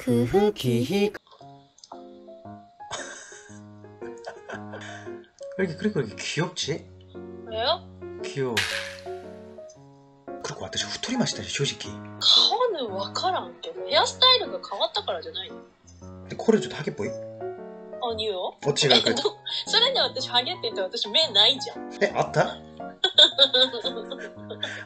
그 흑이 왜 이렇게 그리고 이렇게 귀엽지? 왜요? 귀여워. 그리고 私太りましたね正直顔のわからんけどヘアスタイルが変わったからじゃないのでこれちょっとハゲっぽいあ言うよ私がこれえどそれで私ハゲって言って私目ないじゃんえあっ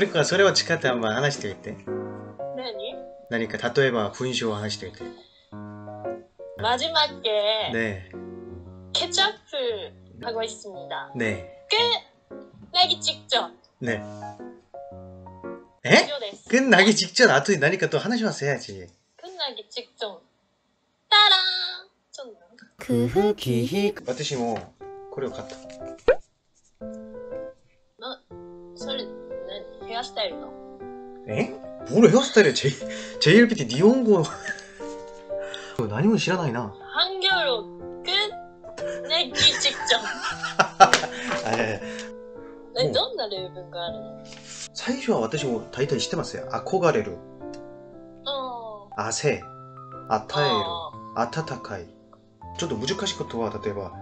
っと그러니까それを使ってあんま話しておいて何何か例えば文章を話しておいて마지막에 네 케첩을 하고 있습니다. 네 나기 직전 네 에? 以上です。 끝나기 직전後に何かと話はせやし 끝나기 직전. 따란. 좀 그 흑이 私もこれを買った 何ヘアスタイルのえ俺ヘアスタイル J, JLPT 日本語何も知らないな 한겨로 끝내기 직전. あいやいやえうんどんな例文があるの最初は私も大体知ってますよ憧れるあ汗与えるあ温かいちょっと難しいことは例えば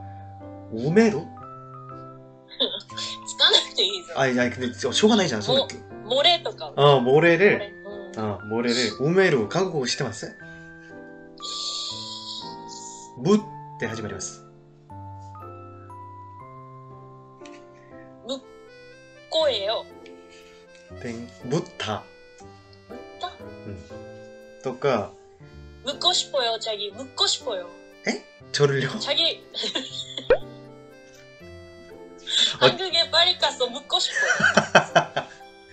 埋めるーつかなくていいぞ。あいやでしょうがないじゃんその 모래とか어 모래를 어 모래를 우메로 한국어 시대봤어요? 묻때 네, 하지 말이었어. 묻고예요. 땡 묻다. 묻다? 응. 또까 묻고 싶어요 자기 묻고 싶어요. 에? 저를요? 자기 어, 한국에 빨리 가서 묻고 싶어요.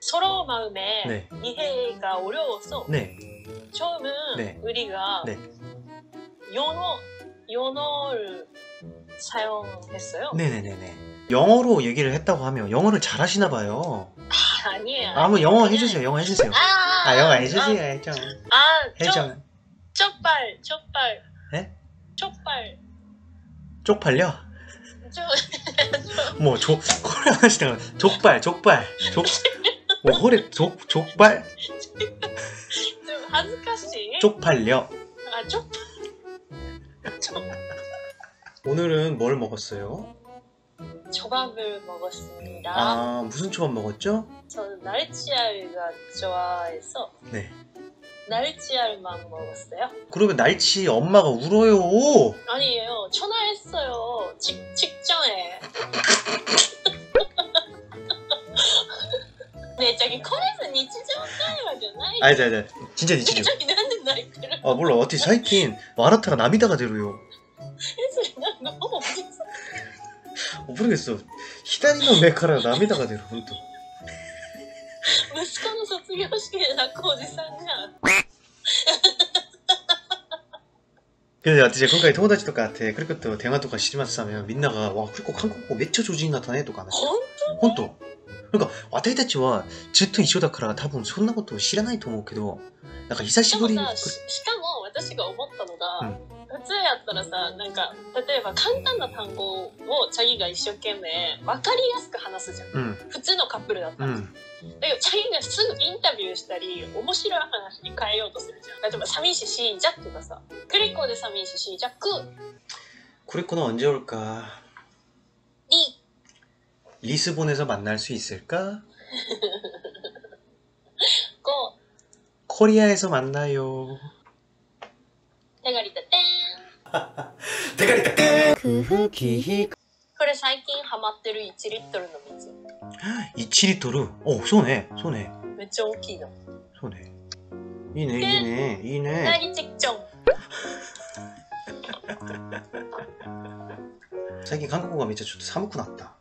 서로 마음에 네. 이해가 어려워서 네. 처음은 네. 우리가 네. 연어, 연어를 사용했어요. 네네네네. 영어로 얘기를 했다고 하면 영어를 잘하시나 봐요. 아, 아니에요. 아, 한번 영어 해주세요. 영어 해주세요. 아, 아, 영어 해주세요. 해줘. 아, 쪽, 해줘. 쪽발, 쪽발. 네? 쪽발. 쪽팔려? 쪽, 뭐, 족, 코레 하시다가 족발, 족발, 족, 뭐, 호레, 족, 족발? 좀恥ずかしい? 쪽팔려. 아, 쪽, 오늘은 뭘 먹었어요? 초밥을 먹었습니다. 아, 무슨 초밥 먹었죠? 저는 날치알가 좋아해서 네. 날치알만 먹었어요. 그러면 날치 엄마가 울어요. 아니에요. 전화했어요. 직, 직전에. 네, 저기 콜에서日常会話じゃない 아니, 아니, 아니. 진짜 니치죠. 저기 나는泣いてる 아, 몰라. 어떻게 사이킨 마라타가 나미다가 되로요. えそれなんかもう 어, 모르겠어. 히다리노 메카라 나미다가 되로, 혼또. 息子の卒業式で泣くおじさんじゃん。けど、私今回友達とかって、くるケット電話とかしてますたみんなが、わ、結構韓国語めっちゃ上手になったねとか話ね。本本当なんか、私たちはずっと一緒だから、多分そんなこと知らないと思うけど、なんか久しぶりに、ししかも私が思ったのが、普通やったらさ、なんか、例えば簡単な単語をチャギが一生懸命分かりやすく話すじゃん。うん、普通のカップルだったら。うん、だけど、チャギがすぐインタビューしたり、面白い話に変えようとするじゃん。例えば、寂しいし、ジャックがさ、クリコで寂しいし、ジャック、 크리코는 언제 올까? リ 리스본에서 만날 수 있을까? コ、 코리아에서 만나요. テ空腹気ひこれ最近ハマってる1リットルの水。1リットル？お、そうね。そうね。めっちゃ大きいの。そうね。いいね、いいね、いいうなね。ぎちっちょん。最近韓国がめっちゃちょっと寒くなった。は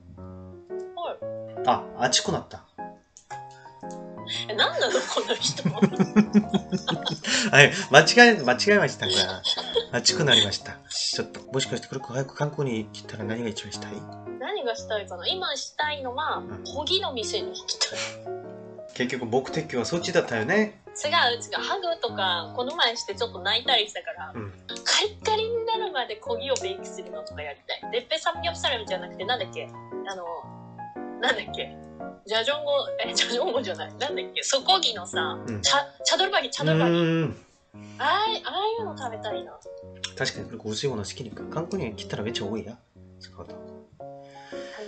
い。あ、暑くなった。え、なんなの？この人。はい、間違え、間違えましたが、暑くなりました。ちょっと、もしかしてこれ早く韓国に来たら何が一番したい？何がしたいかな？今したいのはん、ホギの店に行きたい。結局目的はそっちだったよね。違う違う、ハグとか、この前してちょっと泣いたりしたから、うん。カリッカリになるまでコギをベイクするのとかやりたい。レッペサムギョプサルムじゃなくて、なんだっけ？あの、なんだっけ？ジャジョンゴ、え、ジャジョンゴじゃない。なんだっけ？ソコギのさ、うんチャ、チャドルバギ、チャうドルバギ。あ,あいうの食べたいな。確かにご自身の好きに韓国人切ったらめっちゃ多いな。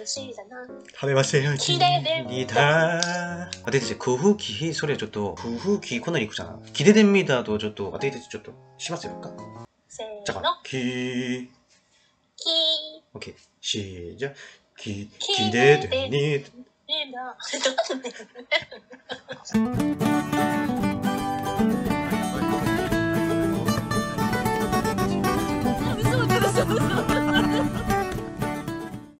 楽しいだな。食べませんよ綺麗できてあでですね空腹それちょっと空腹期こんなに行くじゃん綺麗でみたとちょっとあでですちょっとしますよせーの。きー。きー。オッケー。しじゃき綺麗でみたみんな。